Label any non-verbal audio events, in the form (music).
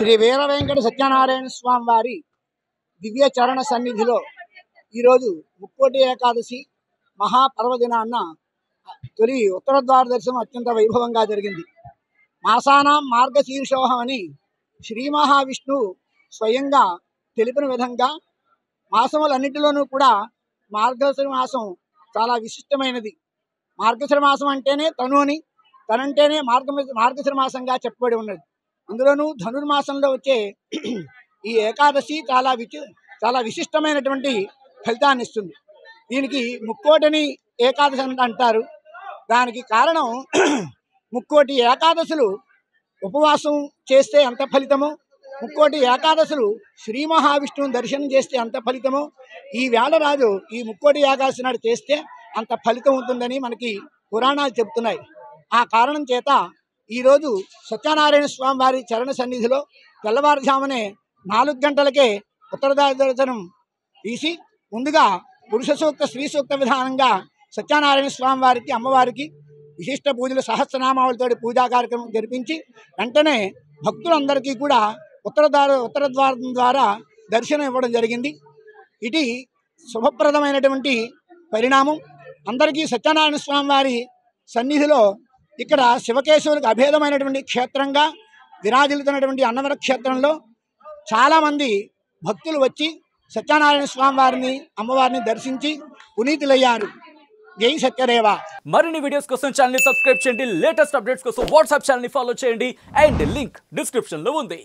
శ్రీ వీర వెంకట సత్యనారాయణ స్వామి వారి దివ్య చరణ సన్నిధిలో ఈరోజు ముక్కోటి ఏకాదశి మహాపర్వదినాన్న తొలి ఉత్తరద్వార దర్శనం అత్యంత వైభవంగా జరిగింది. మాసానాం మార్గశీర్షోహం అని శ్రీ మహావిష్ణువు స్వయంగా తెలిపిన విధంగా మాసములన్నిటిలోనూ కూడా మార్గశిర మాసం చాలా విశిష్టమైనది. మార్గశిర మాసం అంటేనే తను అని తనంటేనే మార్గ మార్గశిర మాసంగా చెప్పబడి ఉన్నది. అందులోనూ ధనుర్మాసంలో వచ్చే ఈ ఏకాదశి చాలా విచి చాలా విశిష్టమైనటువంటి ఫలితాన్ని ఇస్తుంది. దీనికి ముక్కోటిని ఏకాదశి అని అంటారు. దానికి కారణం (clears throat) ముక్కోటి ఏకాదశులు ఉపవాసం చేస్తే ఎంత ఫలితమో ముక్కోటి ఏకాదశులు శ్రీ మహావిష్ణువుని దర్శనం చేస్తే అంత ఫలితమో ఈ వేళరాజు ఈ ముక్కోటి ఏకాదశి నాడు చేస్తే అంత ఫలితం ఉంటుందని మనకి పురాణాలు చెబుతున్నాయి. ఆ కారణం చేత ఈరోజు సత్యనారాయణ స్వామి వారి చరణ సన్నిధిలో తెల్లవారుజామునే నాలుగు గంటలకే ఉత్తరదాయదర్శనం తీసి ముందుగా పురుష సూక్త స్త్రీ సూక్త విధానంగా సత్యనారాయణ స్వామి వారికి అమ్మవారికి విశిష్ట పూజలు సహస్రనామాలతోటి పూజా కార్యక్రమం జరిపించి వెంటనే భక్తులందరికీ కూడా ఉత్తర ఉత్తరద్వారం ద్వారా దర్శనం ఇవ్వడం జరిగింది. ఇది శుభప్రదమైనటువంటి పరిణామం. అందరికీ సత్యనారాయణ స్వామి వారి సన్నిధిలో ఇక్కడ శివకేశవులకు అభేదమైనటువంటి క్షేత్రంగా విరాజిల్లుతున్నటువంటి అన్నవర క్షేత్రంలో చాలామంది భక్తులు వచ్చి సత్యనారాయణ స్వామి వారిని అమ్మవారిని దర్శించి పునీతులయ్యారు. జై సత్యదేవ. మరిన్ని వీడియోస్ కోసం ఛానల్ సబ్స్క్రైబ్ చేయండి. లేటెస్ట్ అప్డేట్స్ కోసం వాట్సాప్ ఛానల్ ఫాలో చేయండి. అండ్ లింక్ డిస్క్రిప్షన్లో ఉంది.